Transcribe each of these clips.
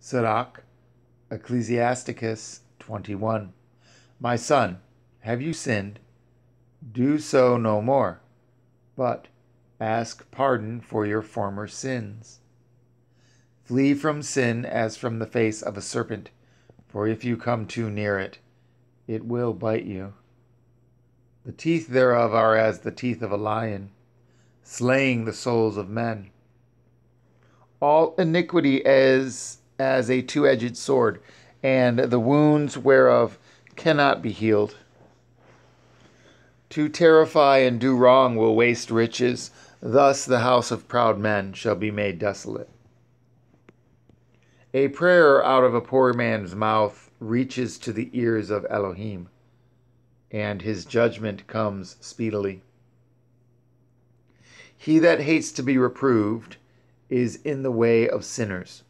Sirach, Ecclesiasticus 21. My son, have you sinned? Do so no more, but ask pardon for your former sins. Flee from sin as from the face of a serpent, for if you come too near it, it will bite you. The teeth thereof are as the teeth of a lion, slaying the souls of men. All iniquity is as a two edged sword, and the wounds whereof cannot be healed. To terrify and do wrong will waste riches, thus the house of proud men shall be made desolate. A prayer out of a poor man's mouth reaches to the ears of Elohim, and his judgment comes speedily. He that hates to be reproved is in the way of sinners,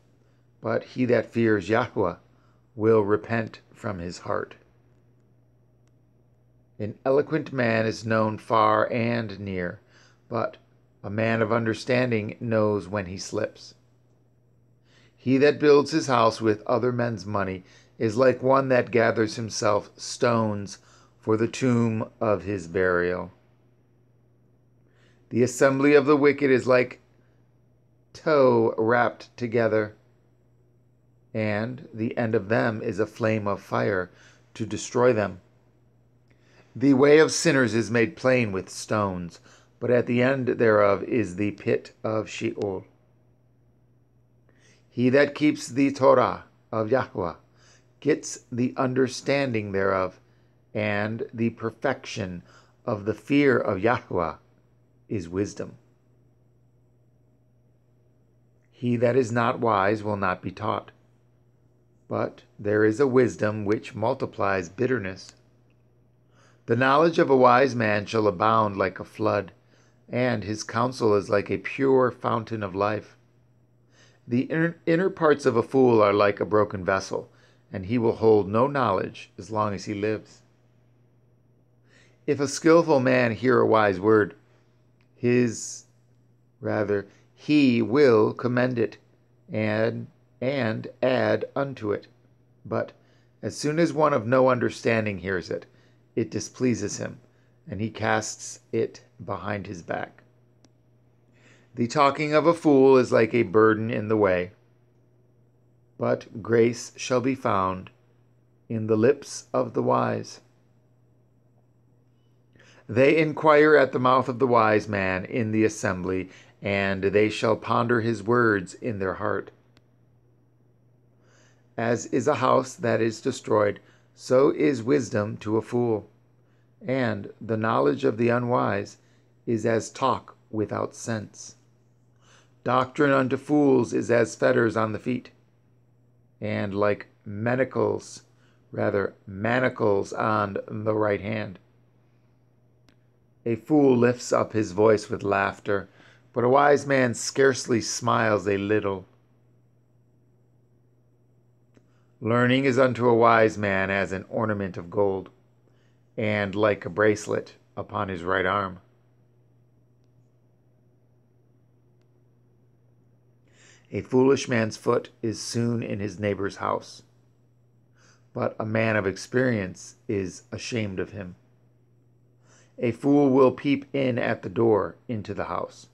but he that fears Yahweh will repent from his heart. An eloquent man is known far and near, but a man of understanding knows when he slips. He that builds his house with other men's money is like one that gathers himself stones for the tomb of his burial. The assembly of the wicked is like tow wrapped together, and the end of them is a flame of fire to destroy them. The way of sinners is made plain with stones, but at the end thereof is the pit of Sheol. He that keeps the Torah of Yahweh gets the understanding thereof, and the perfection of the fear of Yahweh is wisdom. He that is not wise will not be taught, but there is a wisdom which multiplies bitterness. The knowledge of a wise man shall abound like a flood, and his counsel is like a pure fountain of life. The inner, parts of a fool are like a broken vessel, and he will hold no knowledge as long as he lives. If a skilful man hear a wise word, his rather he will commend it and and add unto it. But as soon as one of no understanding hears it, it displeases him, and he casts it behind his back. The talking of a fool is like a burden in the way, but grace shall be found in the lips of the wise. They inquire at the mouth of the wise man in the assembly, and they shall ponder his words in their heart. As is a house that is destroyed, so is wisdom to a fool, and the knowledge of the unwise is as talk without sense. Doctrine unto fools is as fetters on the feet, and like manacles, rather manacles on the right hand. A fool lifts up his voice with laughter, but a wise man scarcely smiles a little. Learning is unto a wise man as an ornament of gold, and like a bracelet upon his right arm. A foolish man's foot is soon in his neighbor's house, but a man of experience is ashamed of him. A fool will peep in at the door into the house,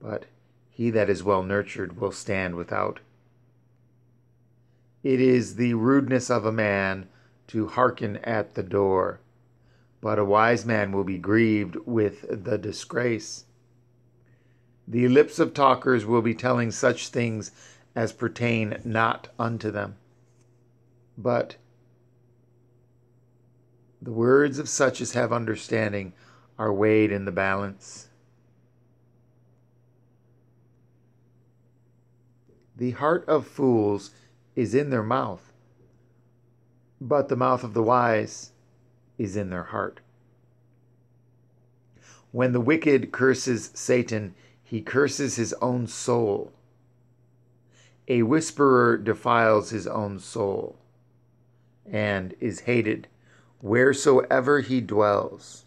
but he that is well nurtured will stand without. It is the rudeness of a man to hearken at the door, but a wise man will be grieved with the disgrace. The lips of talkers will be telling such things as pertain not unto them. But the words of such as have understanding are weighed in the balance. The heart of fools is in their mouth, but the mouth of the wise is in their heart. When the wicked curses Satan, he curses his own soul. A whisperer defiles his own soul and is hated wheresoever he dwells.